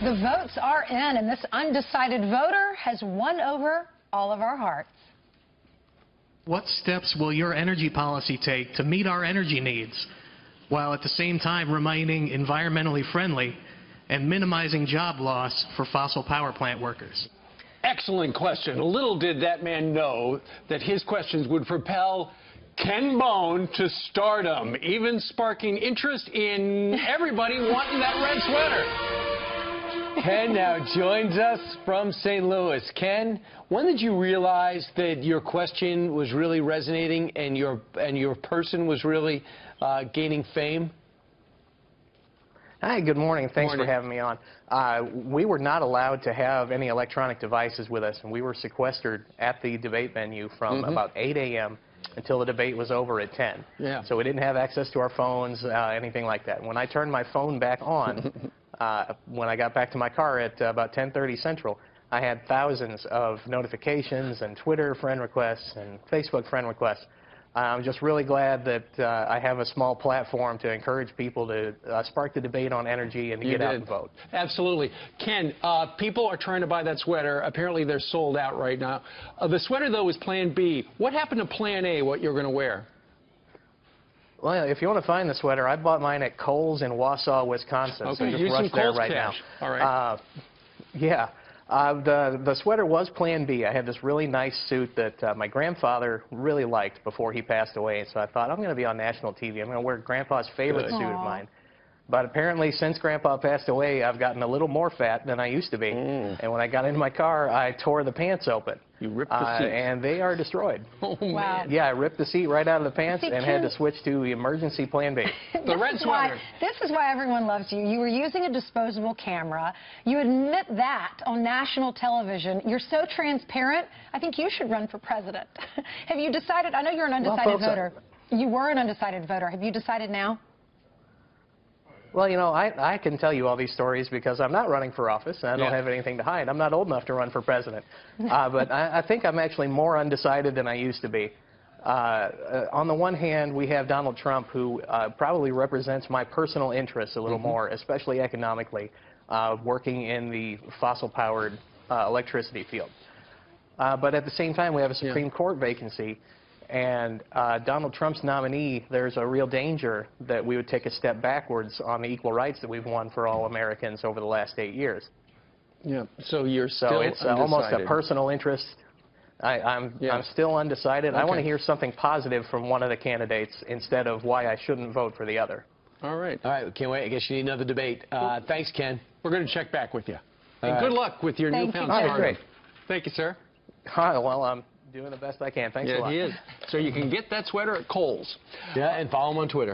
The votes are in, and this undecided voter has won over all of our hearts. What steps will your energy policy take to meet our energy needs while at the same time remaining environmentally friendly and minimizing job loss for fossil power plant workers? Excellent question. Little did that man know that his questions would propel Ken Bone to stardom, even sparking interest in everybody wanting that red sweater. Ken now joins us from St. Louis. Ken, when did you realize that your question was really resonating and your and your person was really uh, gaining fame? Hi, good morning. Thanks Morning. for having me on. Uh, we were not allowed to have any electronic devices with us, and we were sequestered at the debate venue from Mhm. about 8 a.m. until the debate was over at 10. Yeah. So we didn't have access to our phones, uh, anything like that. When I turned my phone back on, uh, when I got back to my car at uh, about 10:30 Central, I had thousands of notifications and Twitter friend requests and Facebook friend requests. I'm just really glad that uh, I have a small platform to encourage people to uh, spark the debate on energy and to You get out and vote. Absolutely. Ken, uh, people are trying to buy that sweater. Apparently, they're sold out right now. Uh, the sweater, though, is Plan B. What happened to Plan A, what you're going to wear? Well, if you want to find the sweater, I bought mine at Kohl's in Wausau, Wisconsin. so Okay, just use some rush there Kohl's right cash. now. All right. Uh, yeah. Uh, the the sweater was Plan B. I had this really nice suit that uh, my grandfather really liked before he passed away, so I thought I'm going to be on national TV. I'm going to wear Grandpa's favorite Good. suit of mine. But apparently, since Grandpa passed away, I've gotten a little more fat than I used to be. Mm. And when I got into my car, I tore the pants open. You ripped the Uh, seat. and they are destroyed. Oh, Wow. man. Yeah, I ripped the seat right out of the pants See, and had to switch to the emergency Plan B. The This red is why- sweater. this is why everyone loves you. You were using a disposable camera. You admit that on national television. You're so transparent. I think you should run for president. Have you decided? I know you're an Well, undecided folks, I- voter. You were an undecided voter. Have you decided now? Well, you know, I, I can tell you all these stories because I'm not running for office and I don't Yeah. have anything to hide. I'm not old enough to run for president. Uh, but I, I think I'm actually more undecided than I used to be. Uh, uh, on the one hand, we have Donald Trump, who uh, probably represents my personal interests a little more, especially economically, uh, working in the fossil-powered uh, electricity field. Uh, but at the same time, we have a Yeah. Supreme Court vacancy, and uh, Donald Trump's nominee, there's a real danger that we would take a step backwards on the equal rights that we've won for all Americans over the last eight years. Yeah. So you're So still it's uh, almost a personal interest. I, I'm, Yeah. I'm still undecided. I want to hear something positive from one of the candidates instead of why I shouldn't vote for the other. All right. All right, can't wait. I guess you need another debate. Uh, thanks, Ken. We're going to check back with you. And All good luck with your Thank newfound you, Ken. All right, stardom. great. Thank you, sir. Hi, well, I'm doing the best I can. Thanks a lot. yeah, lot. he is. So you can get that sweater at Kohl's. Yeah, and follow him on Twitter.